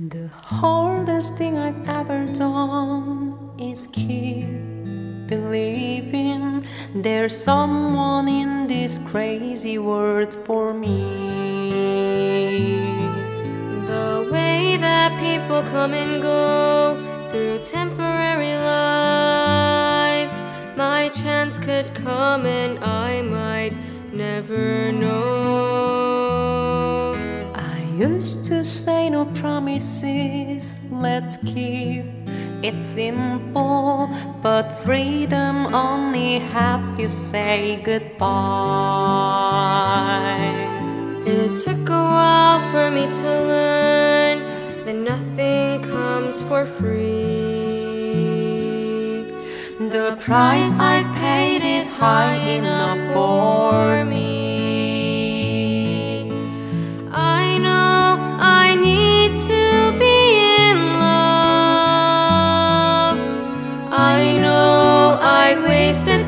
The hardest thing I've ever done is keep believing there's someone in this crazy world for me. The way that people come and go through temporary lives, my chance could come and I might never know used to say no promises, let's keep it simple. But freedom only helps you say goodbye. It took a while for me to learn that nothing comes for free. The price I've paid is high enough for me.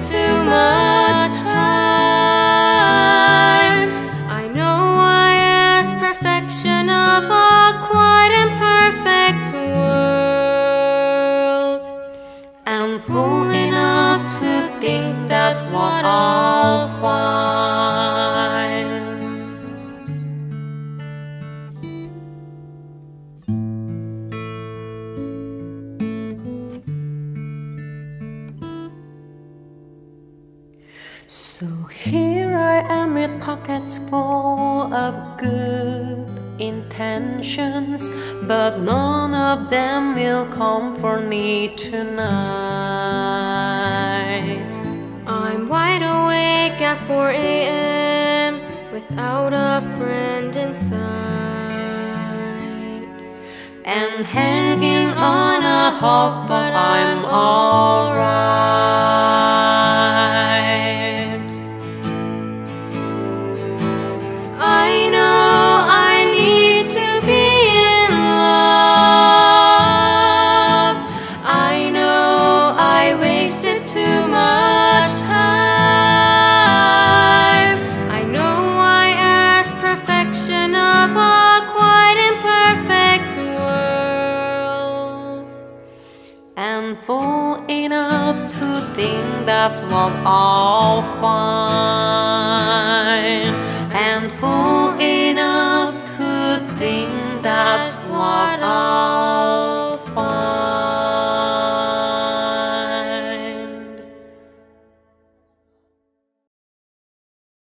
Too much time. I know I ask perfection of a quite imperfect world. I'm fool enough to think that's what I'll find. So here I am with pockets full of good intentions, but none of them will comfort me tonight. I'm wide awake at 4 a.m. without a friend in sight, and hanging on a hope, but I'm alright. Too much time. I know I ask perfection of a quite imperfect world. And fool enough to think that's what I'll find. And fool enough to think that's what I'll